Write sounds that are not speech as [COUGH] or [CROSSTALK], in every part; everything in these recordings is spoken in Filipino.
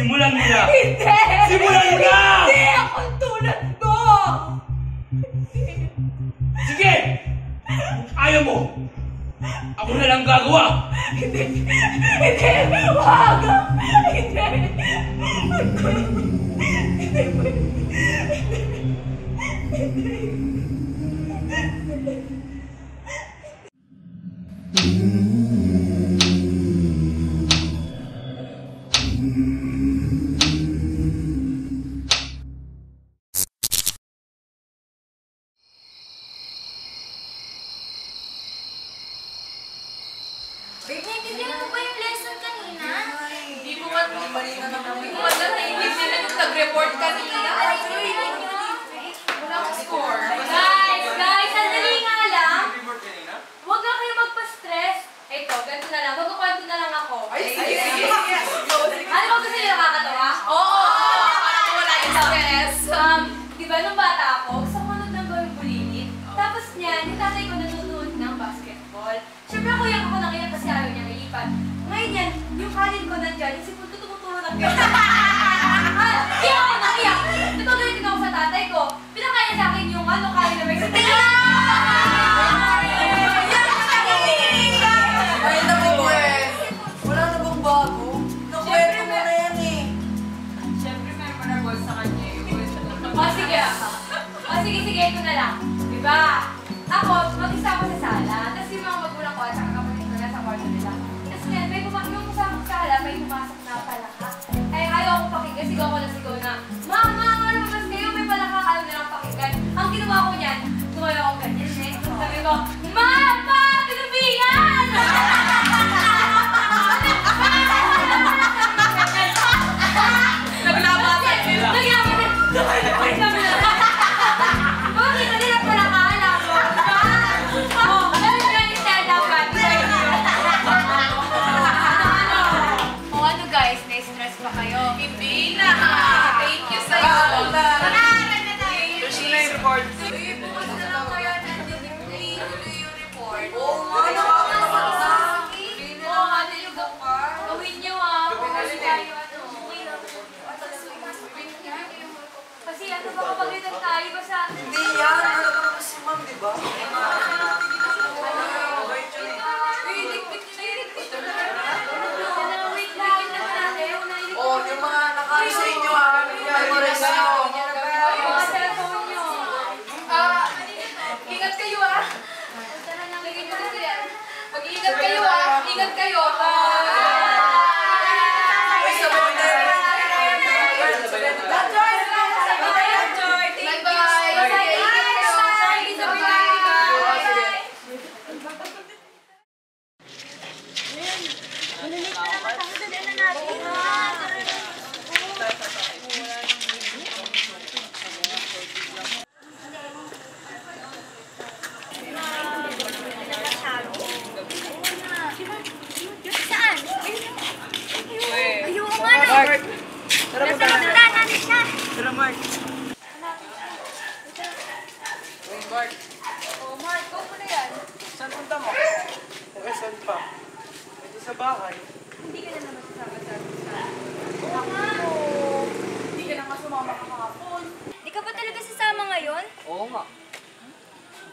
Simulan mo na! [LAUGHS] Hindi! Simulan mo na! Hindi ako tulad mo! Hindi. Sige! Ayaw mo! Ako na lang gagawa! Hindi! Hindi! Huwag! Hindi! Hindi! Hindi! Hindi! ako nandyan, yung sipon ko tumuturo ng pera. Iyak ako nang iyak. Natutulog din sa tatay ko. Pinakaya sa akin yung ano, kaya na may sa sigamos la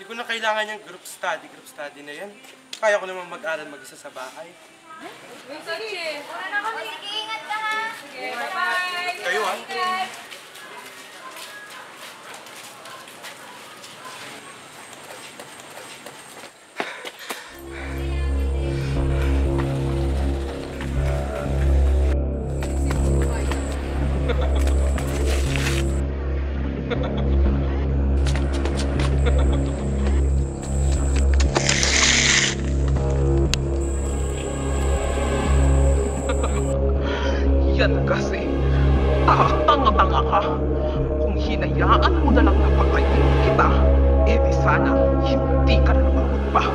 ko na kailangan yung group study, group study na yan. Kaya ko naman mag-aral mag-isa sa bahay. Wait, Wala na kami. Sige, ingat ka ha. Sige, bye-bye. Kayo ha. Yan kasi, tatanga-tanga ka. Kung hinayaan mo na lang napakainin kita, eh sana hindi ka na mabot pa.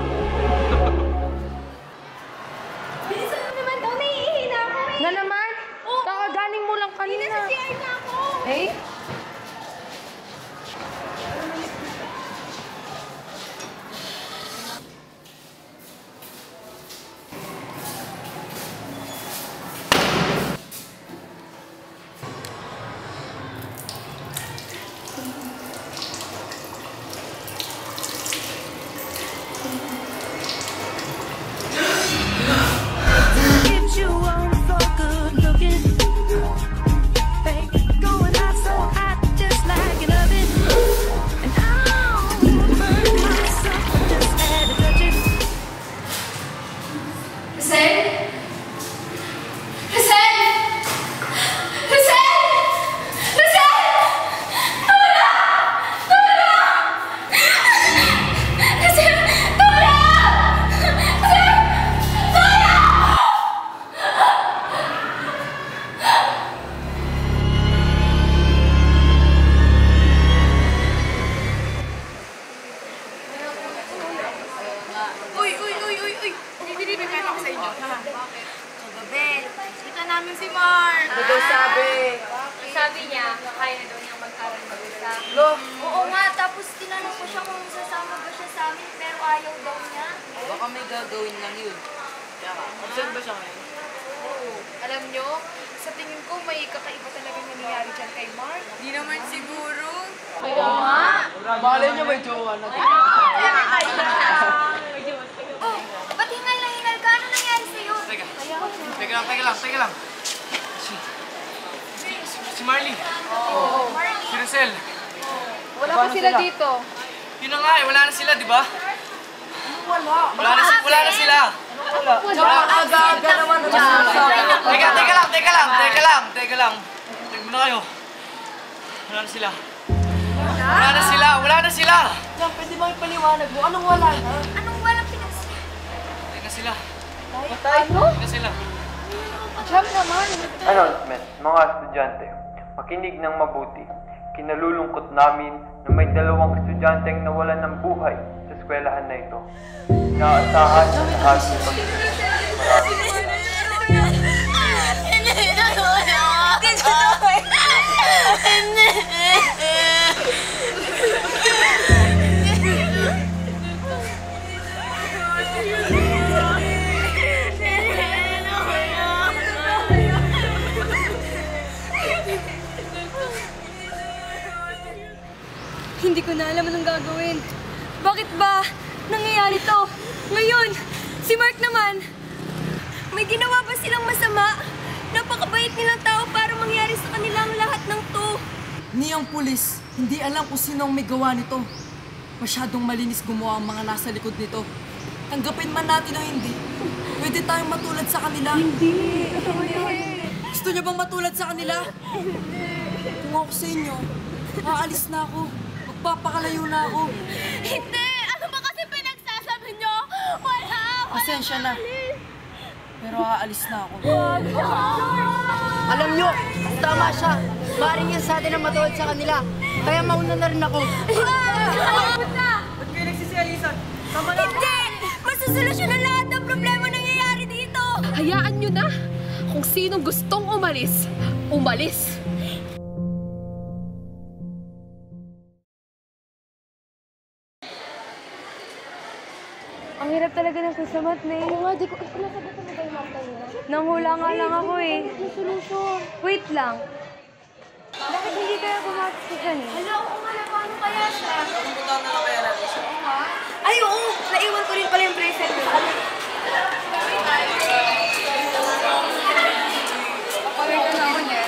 Uy, uy, uy, uy, uy. Hindi, hindi, may kwento ko sa inyo. Bakit? Kagabi, kita namin si Mark. Ano daw sabi? Sabi niya, kaya na daw niyang mag-aral mag-isa. Oo nga, tapos tinanong ko siya kung sasama ba siya sa amin, pero ayaw daw niya. baka may gagawin lang yun. Kaya ka, absent ba siya ngayon? Alam nyo, sa tingin ko may kakaiba talaga nangyayari dyan kay Mark. Di naman siguro. Malay niya may jowa na. Oh, [LAUGHS] [LAUGHS] ba't hingal na hingal ka? Ano nangyari sa'yo? Teka, teka lang, teka lang, teka lang. Si, si, Marley. Si Rosel. Wala pa sila dito. Yun na nga eh, wala na sila, di ba? Wala. Wala na, si- wala na sila. Aga-aga naman na sinasabi. Teka, teka lang, teka lang, teka lang, teka lang. Teka muna kayo. Wala na sila. Wala na sila, wala na sila. Diyan, pwede ba ipaliwanag mo? Anong wala na? Anong walang pinagsasabi? Teka sila. Ano? Teka sila. Announcement, mga estudyante. Makinig ng mabuti. Kinalulungkot namin na may dalawang estudyanteng nawalan ng buhay sa eskwelahan na ito. Inaasahan na lahat ay ang may gawa nito. Masyadong malinis gumawa ang mga nasa likod nito. Tanggapin man natin o hindi, pwede tayong matulad sa kanila. Hindi. Gusto niyo bang matulad sa kanila? Kung ako sa inyo, aalis na ako. Magpapakalayo na ako. Hindi! Ano ba kasi pinagsasabi niyo? Wala! Pasensya na. Pero aalis na ako. Alam nyo, tama siya. Maring yan sa atin ang matulad sa kanila. Kaya mauna na rin ako. Hindi! Masusolusyon ang lahat ng problema nangyayari dito! Hayaan nyo na. Kung sino gustong umalis, umalis. Ang hirap talaga ng kusamat, May. Oo nga, di ko... Sinasagot mo ba yung Marta nila? Nanghula nga lang ako eh. Wait lang. Kaya pumasok sa dyan eh? Hala, oo nga na, paano kaya siya? Ay, oo! Naiwan ko rin pala yung bracelet ko. Papawita na ako niya.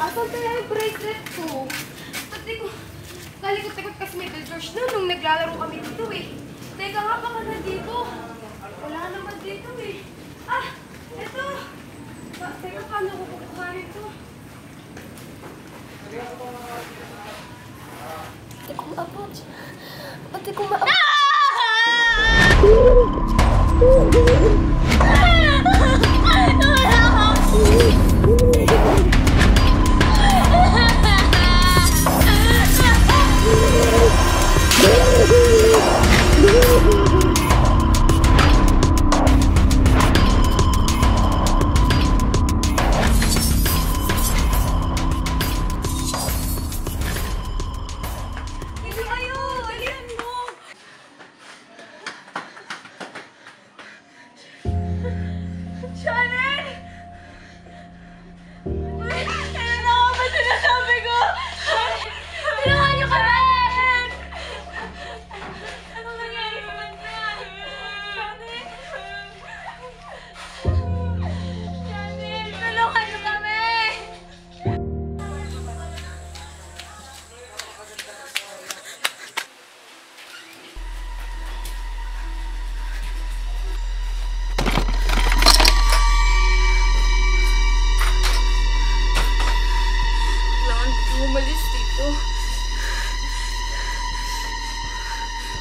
Asan kaya yung bracelet ko? Ba't di ko... Kalikot-likot kasi may George na nung naglalaro kami dito eh. Teka nga, baka nandito. Wala naman dito eh. Ah! Eto!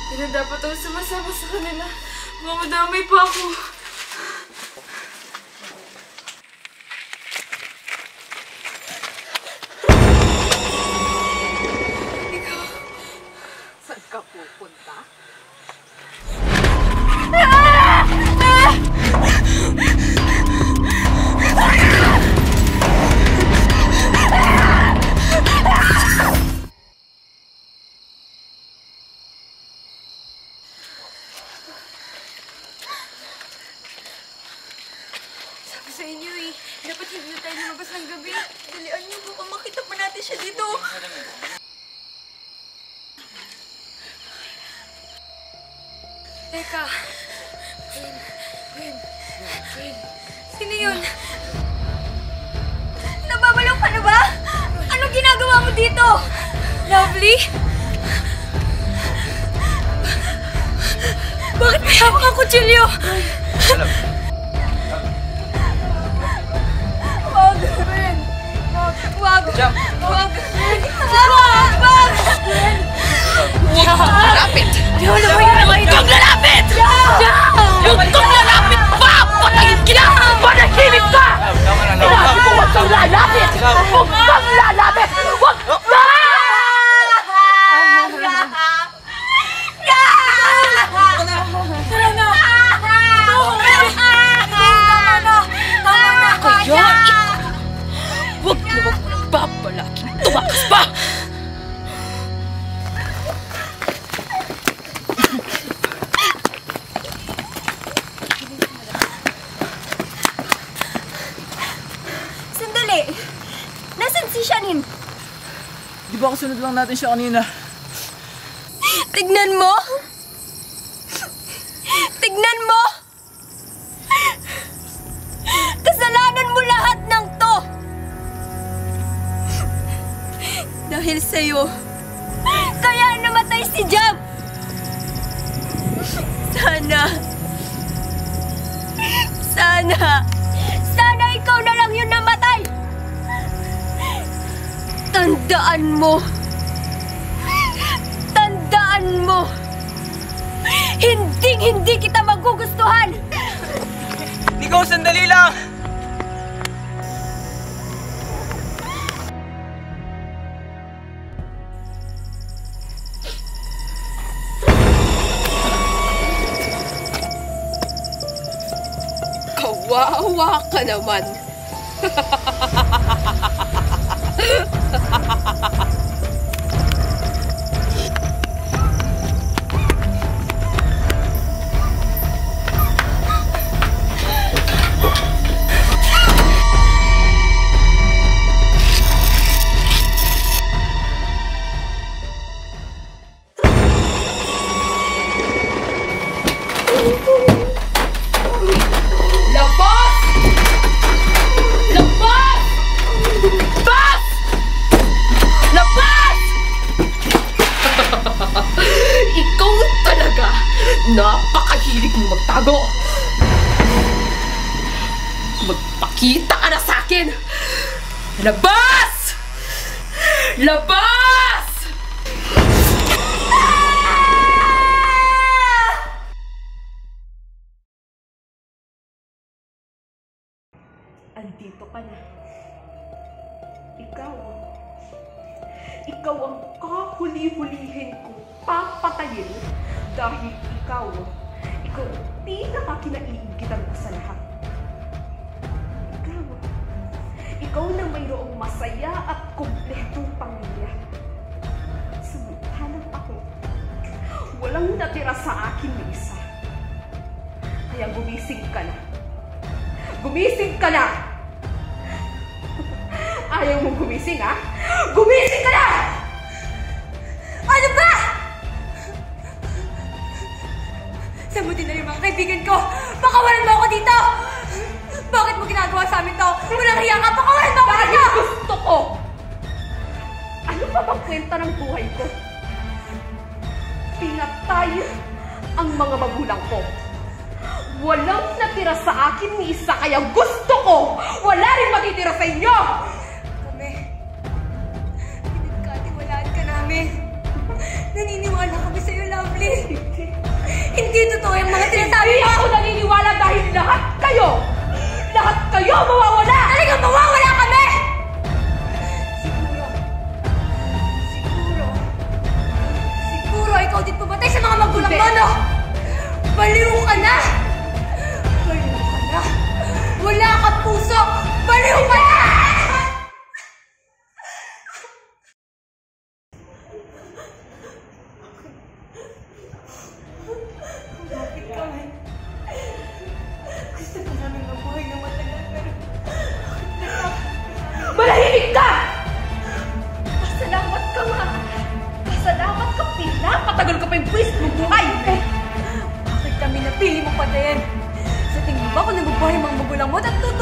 Hindi na dapat ako sumasama sa kanila. Baka madamay pa ako. Dito. Teka. Win. Win. Win. Sino yun? Nababalaw ka na ba? Anong ginagawa mo dito? Lovely? Bakit may hawak ang kutsilyo? Wag, Wag. Jump. Wag. Wag, wag. Lapit! Ayaw na kayo na kayo. Huwag lalapit! Huwag lalapit pa! Patayin kita! Manahimik ka! Sinabi ko lang natin siya kanina? Tignan mo! Tignan mo! Kasalanan mo lahat ng to! Dahil sa'yo, kaya namatay si Jam! Sana, sana, sana ikaw na lang yung namatay! Tandaan mo! Tandaan mo! Hinding hindi kita magugustuhan! Ikaw, sandali lang! Kawawa ka naman. [LAUGHS] napakahilig mo magtago. Magpakita ka na sa akin. Labas! Labas! Na mayroong masaya at kumpletong pamilya. Samantalang ako, walang natira sa akin ni isa. Kaya gumising ka na. Gumising ka na! Ayaw mong gumising, ha? Gumising ka na! Ano ba? Saan mo dinala yung mga kaibigan ko? Pakawalan mo ako dito! Bakit mo ginagawa sa amin to? Walang hiya ka! Pakawalan mo Dahil gusto ko! Ano pa bang kwenta ng buhay ko? Pinatay ang mga magulang ko. Walang natira sa akin ni isa kaya gusto ko wala rin matitira sa inyo! Kami, pinagkatiwalaan ka namin. Naniniwala kami sa'yo, Lovely. Hindi totoo yung mga sinasabi Hindi mo! ako naniniwala dahil lahat kayo, lahat kayo mawawala! Talagang mawawala kami! Siguro, siguro, siguro ikaw din pumatay sa mga magulang mo, no? Baliw ka na! Baliw ka na! Wala ka puso! Baliw ka na!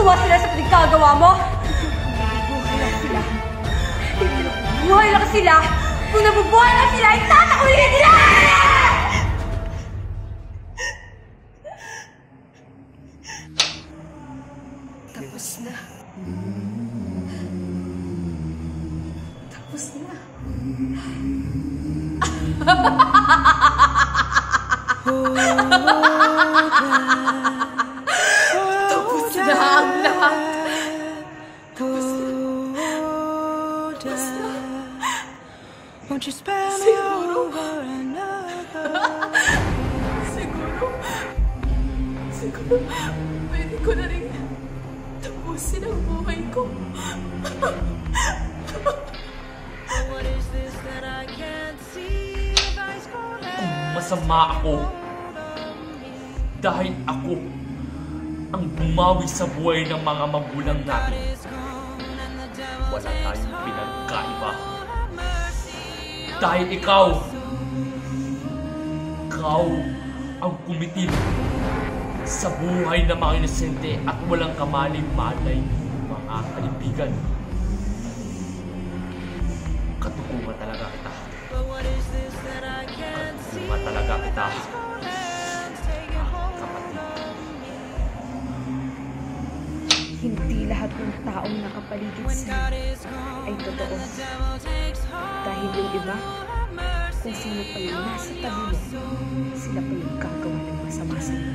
Natutuwa sila sa pinagkagawa mo? Nabubuhay lang sila. Nabubuhay lang sila. Kung nabubuhay lang sila, itatakulin nila! Tapos na. Tapos na. Tapos na lahat. You spare me Siguro. Siguro, siguro, pwede ko na rin tapusin ang buhay ko. Masama ako, dahil ako ang bumawi sa buhay ng mga magulang natin. Wala tayong pinagkaiba. Dahil ikaw, ikaw ang kumitil sa buhay ng mga inosente at walang kamaling-malay mga kaibigan. Katukuman talaga kita. Katukuman talaga kita. Lahat ng taong nakapaligid sa ay totoo. Dahil yung iba, kung sino pa yung nasa tabi mo, sila pa yung gagawa ng masama sa'yo.